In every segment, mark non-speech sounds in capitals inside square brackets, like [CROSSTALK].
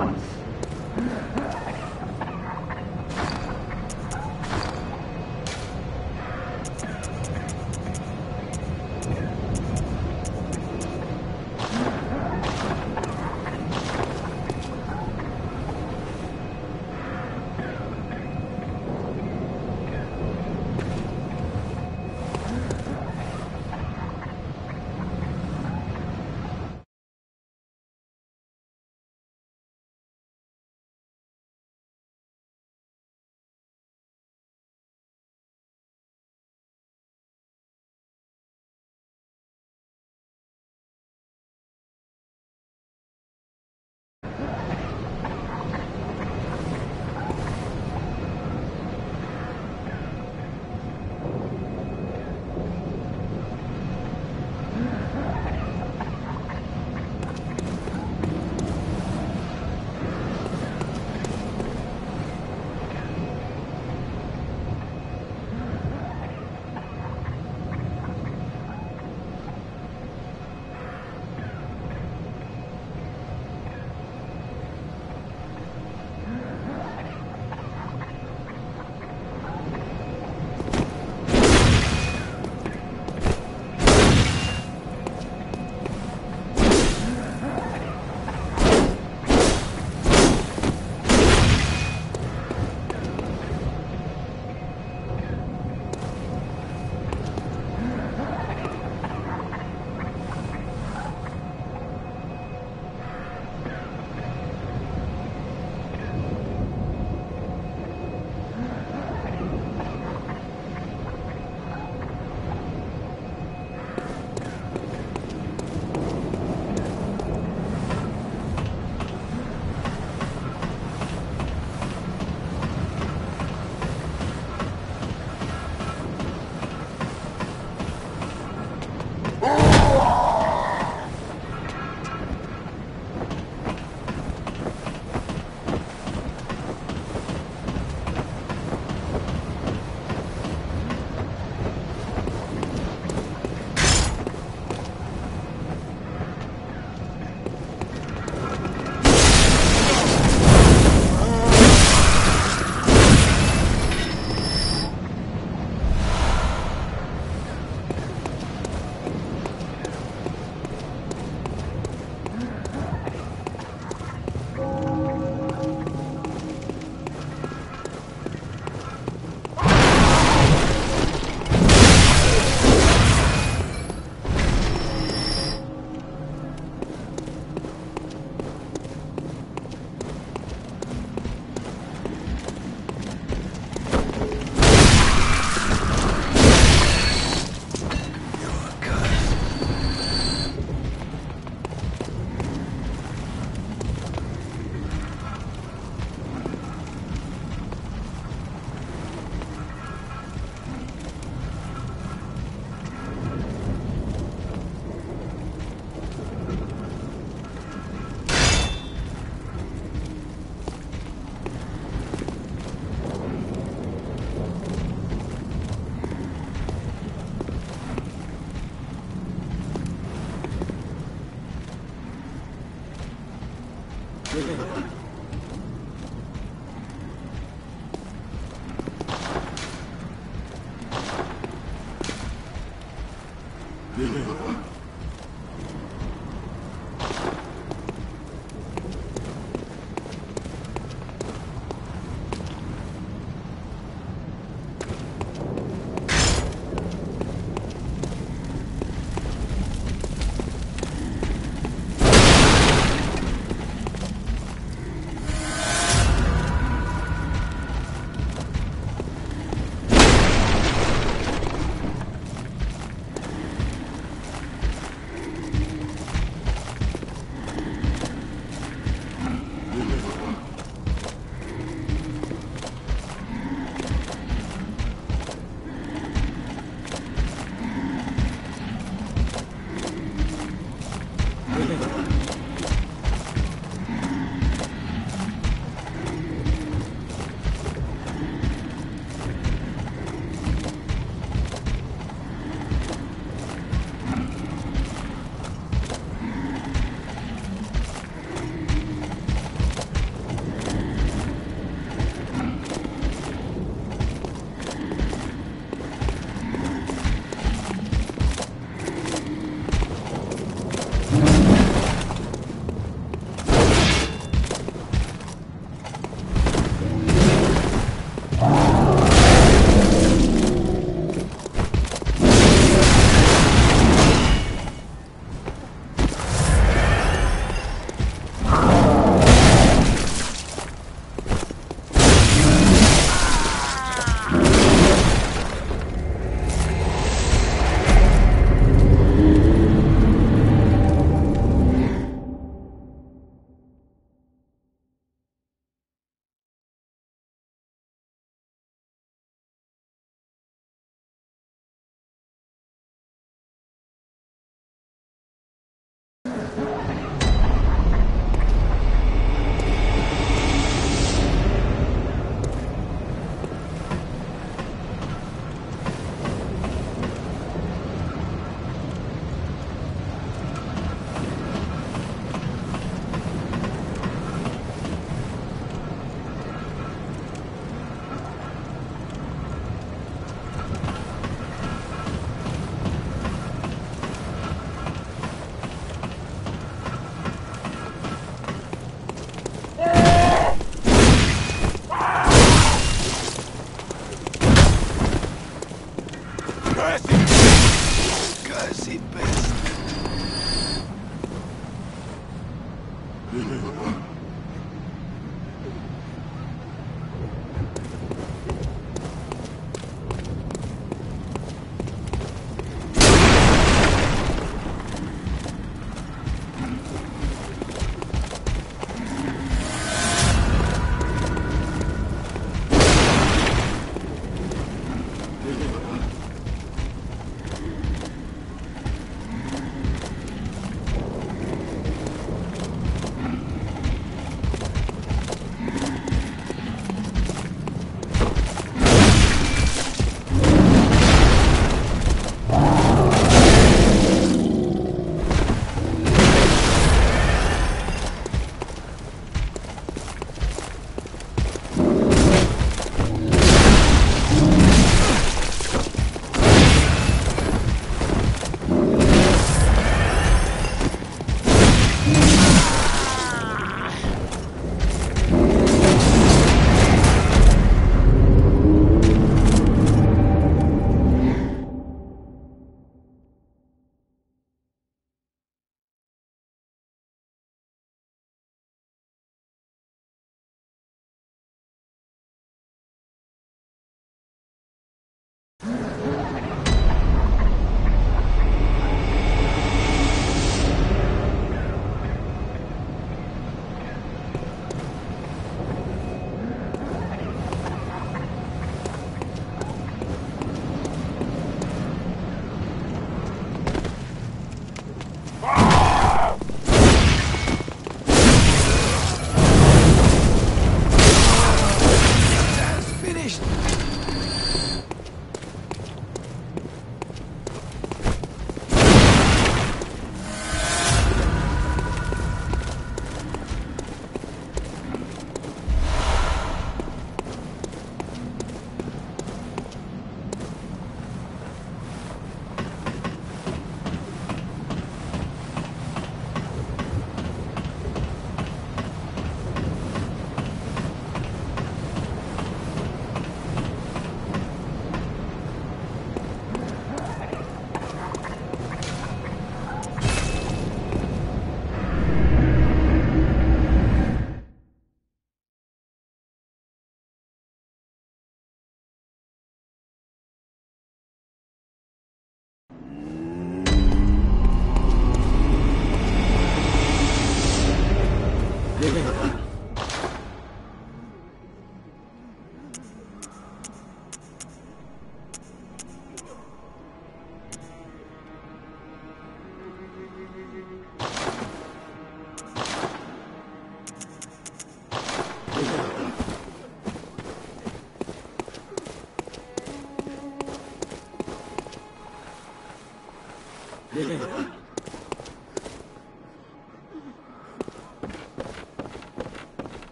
at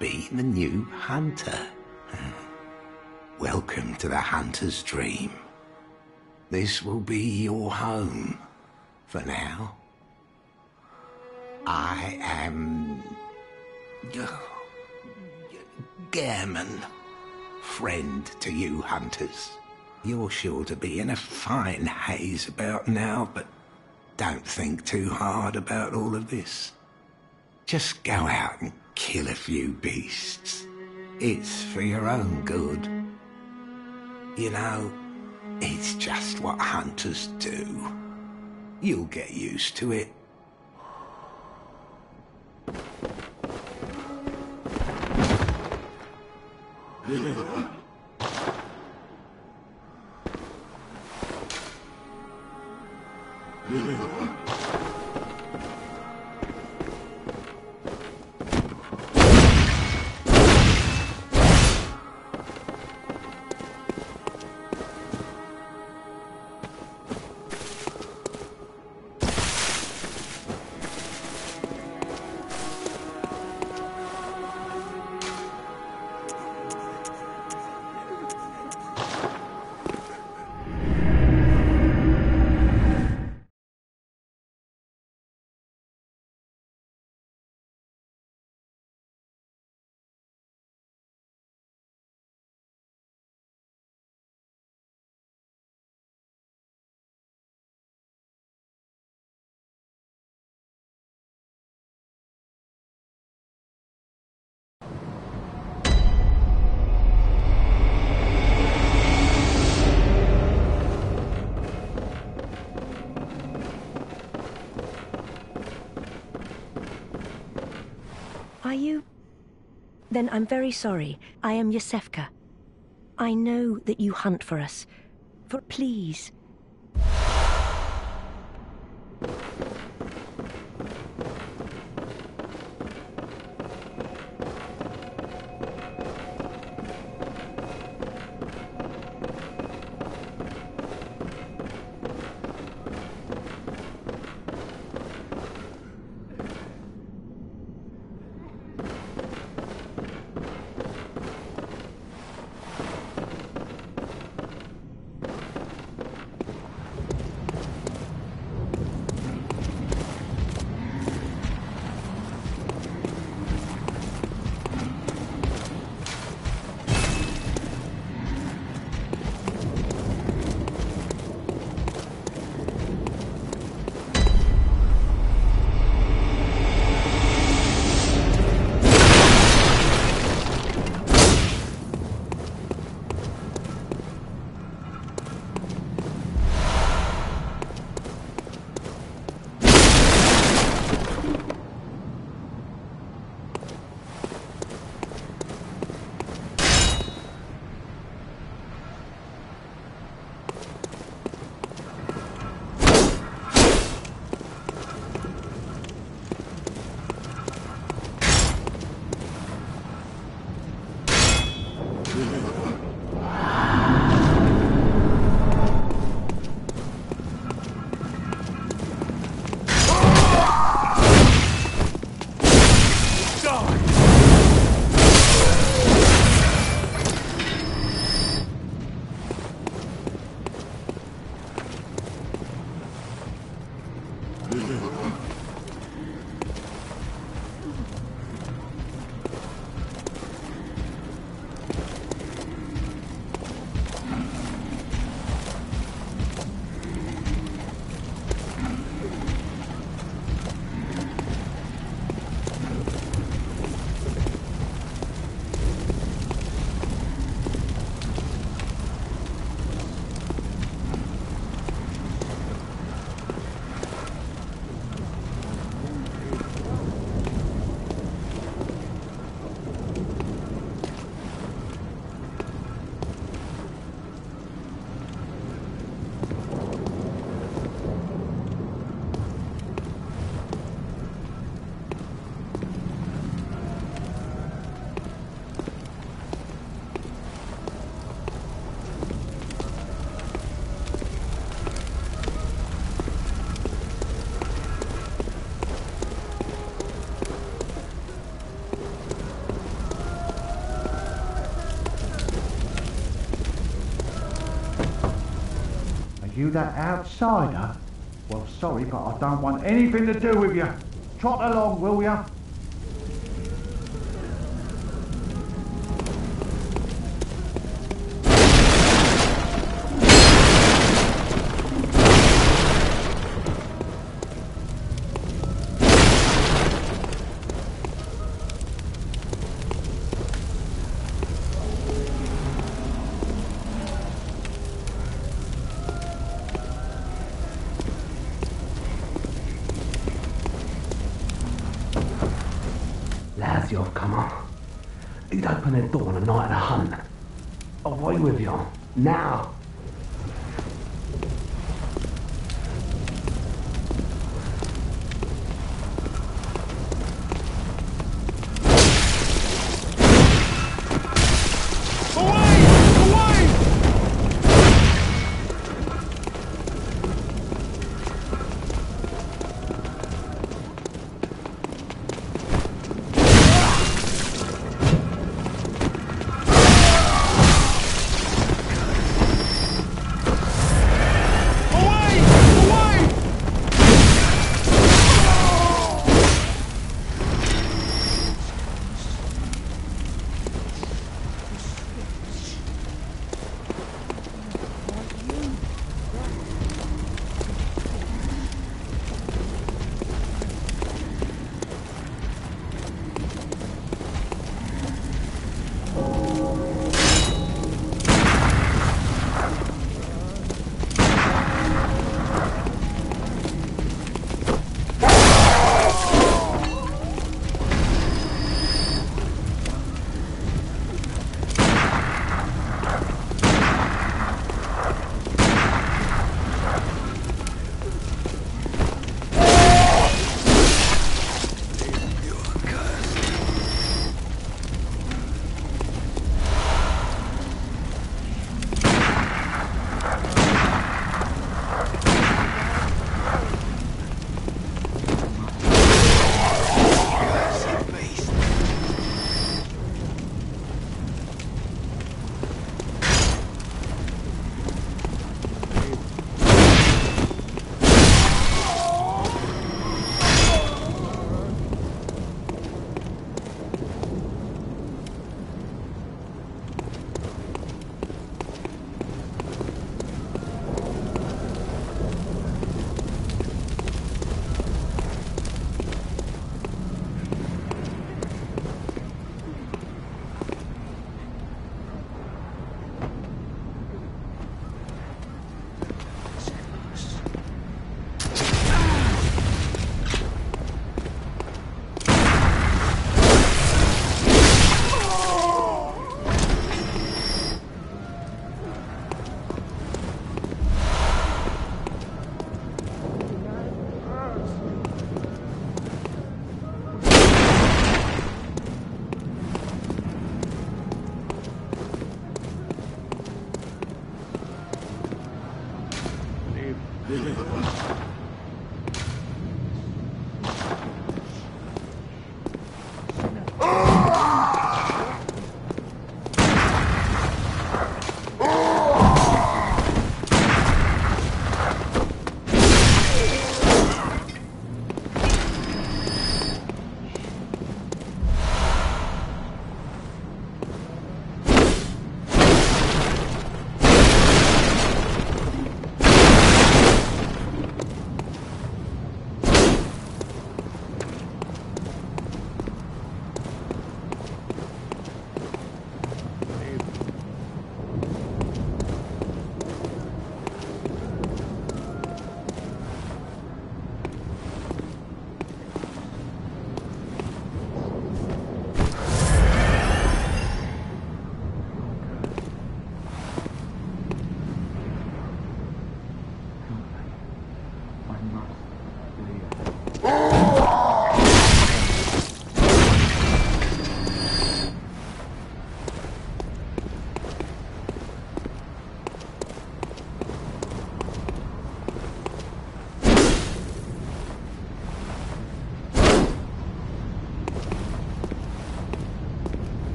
be the new hunter. Welcome to the hunter's dream. This will be your home for now. I am. Gehrman, friend to you hunters. You're sure to be in a fine haze about now, but don't think too hard about all of this. Just go out and kill a few beasts. It's for your own good. You know, it's just what hunters do. You'll get used to it. [LAUGHS] Are you? Then I'm very sorry. I am Iosefka. I know that you hunt for us. For please. You that outsider? Well, sorry, but I don't want anything to do with you. Trot along, will ya? Open the door on a night of hunt. Away with you. Now.